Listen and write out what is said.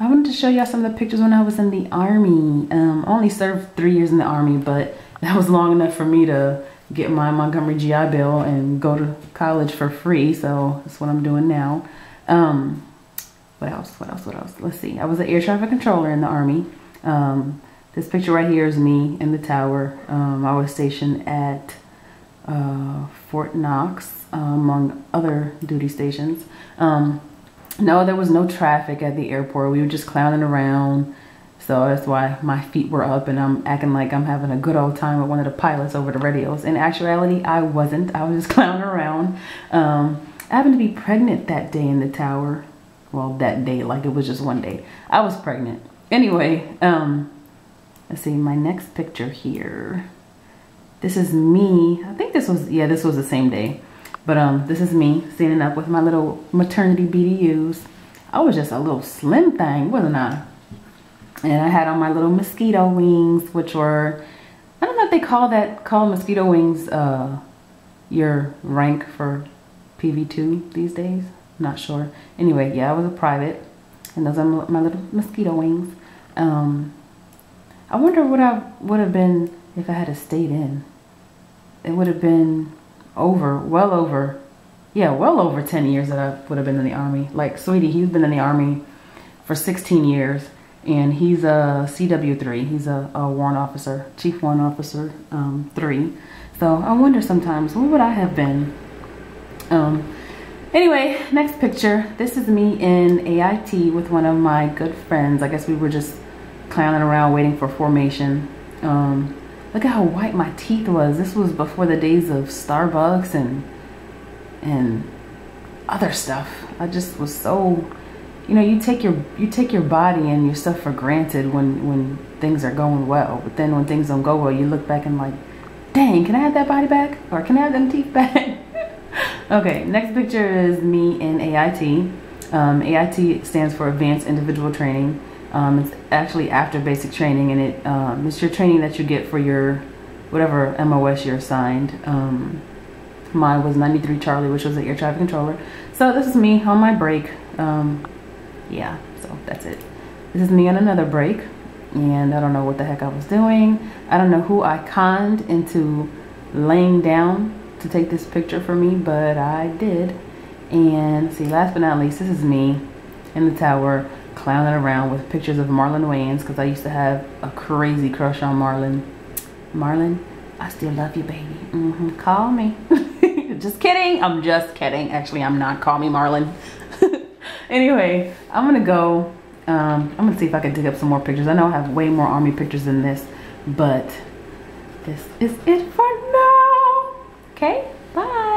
I wanted to show y'all some of the pictures when I was in the army. Um, I only served three years in the army, but that was long enough for me to get my Montgomery GI Bill and go to college for free. So that's what I'm doing now. Um, what else? What else? What else? Let's see. I was an air traffic controller in the army. Um, this picture right here is me in the tower. Um, I was stationed at uh, Fort Knox, uh, among other duty stations. Um, no, there was no traffic at the airport. We were just clowning around. So that's why my feet were up and I'm acting like I'm having a good old time with one of the pilots over the radios. In actuality, I wasn't. I was just clowning around. Um, I happened to be pregnant that day in the tower. Well, that day, like it was just one day. I was pregnant. Anyway, um, let's see, my next picture here. This is me. I think this was, yeah, this was the same day. But um, this is me standing up with my little maternity BDUs. I was just a little slim thing, wasn't I? And I had on my little mosquito wings, which were, I don't know if they call that, call mosquito wings uh, your rank for PV2 these days. Not sure. Anyway, yeah, I was a private. And those are my little mosquito wings. Um, I wonder what I would have been if I had stayed in. It would have been over, well over, yeah, well over 10 years that I would have been in the Army. Like, sweetie, he's been in the Army for 16 years, and he's a CW3. He's a, a warrant officer, Chief Warrant Officer um, 3. So I wonder sometimes, what would I have been? Um, anyway, next picture. This is me in AIT with one of my good friends. I guess we were just clowning around waiting for formation. Um, Look at how white my teeth was. This was before the days of Starbucks and and other stuff. I just was so you know, you take your you take your body and your stuff for granted when when things are going well. But then when things don't go well, you look back and like, dang, can I have that body back? Or can I have them teeth back? okay, next picture is me in AIT. Um, AIT stands for Advanced Individual Training. Um, it's actually after basic training, and it um, it's your training that you get for your whatever MOS you're assigned. Um, mine was 93 Charlie, which was the air traffic controller. So this is me on my break. Um, yeah, so that's it. This is me on another break, and I don't know what the heck I was doing. I don't know who I conned into laying down to take this picture for me, but I did. And see, last but not least, this is me in the tower clowning around with pictures of Marlon Wayans because I used to have a crazy crush on Marlon. Marlon, I still love you, baby. Mm -hmm. Call me. just kidding. I'm just kidding. Actually, I'm not. Call me Marlon. anyway, I'm going to go. Um, I'm going to see if I can dig up some more pictures. I know I have way more army pictures than this, but this is it for now. Okay, bye.